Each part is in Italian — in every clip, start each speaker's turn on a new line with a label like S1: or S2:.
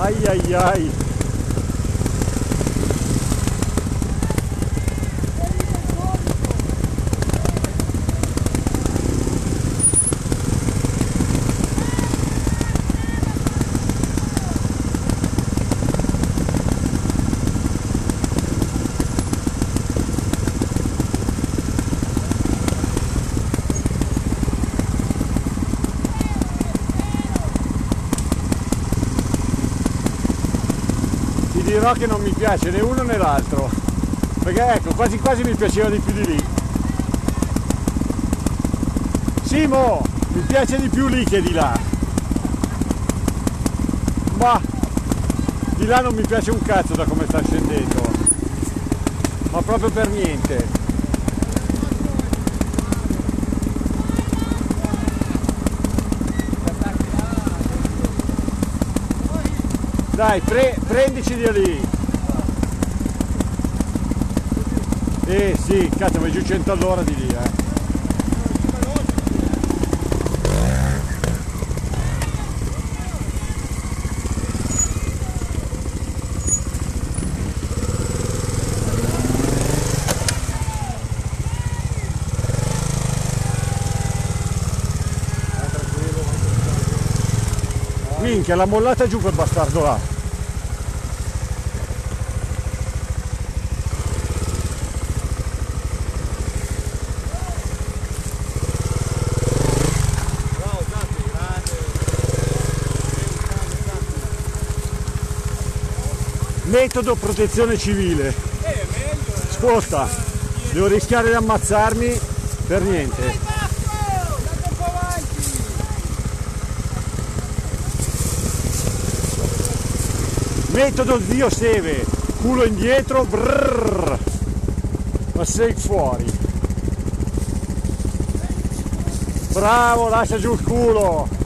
S1: Ai ai ai. Dirò che non mi piace né uno né l'altro. Perché ecco quasi quasi mi piaceva di più di lì. Simo mi piace di più lì che di là. Ma di là non mi piace un cazzo da come sta scendendo. Ma proprio per niente Dai, pre prendici di lì. Eh sì, cazzo, vai giù 100 all'ora di lì, eh. Minchia, l'ha mollata giù quel bastardo là. Metodo protezione civile. Ascolta, devo rischiare di ammazzarmi per niente. Metodo Dio Seve, culo indietro, brrr, ma sei fuori. Bravo, lascia giù il culo.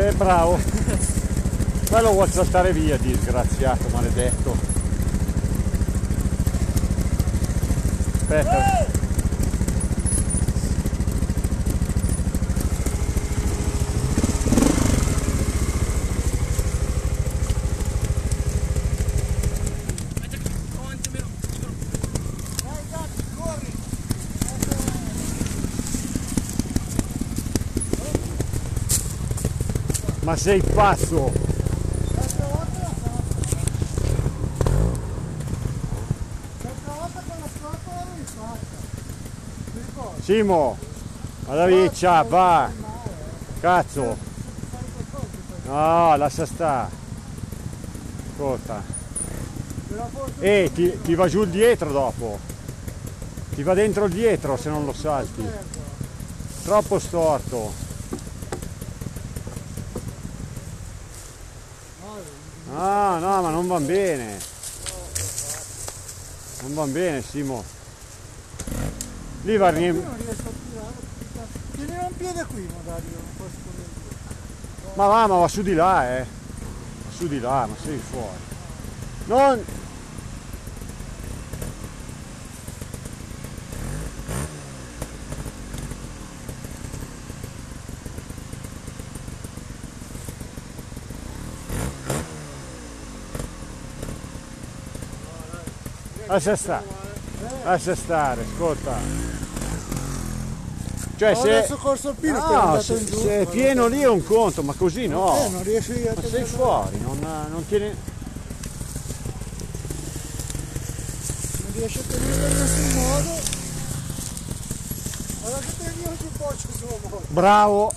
S1: Eh, bravo. Quello vuol saltare via, disgraziato, maledetto. Aspetta. Ma sei pazzo! Simo! Vada via, va! Cazzo! No, lascia sta! Ascolta! E ti, ti va giù il dietro dopo! Ti va dentro il dietro se non lo salti! Troppo storto! Ah no, ma non va bene. Non va bene, Simo. Lì va
S2: Io
S1: rim...
S2: non riesco a tirare. Tieni un piede qui magari, non posso.
S1: Ma va, ma va su di là, eh. Va su di là, ma sei fuori. Non... Lascia stare, lascia stare, ascolta. Cioè se...
S2: adesso corso alpino
S1: No, se,
S2: giù.
S1: se è pieno lì è un conto, ma così no.
S2: Eh, non riesci a
S1: Ma sei
S2: tenere-
S1: fuori, non, non tiene...
S2: Non riesci a tenere in nessun modo. Guarda che anche un po' suo modo.
S1: Bravo!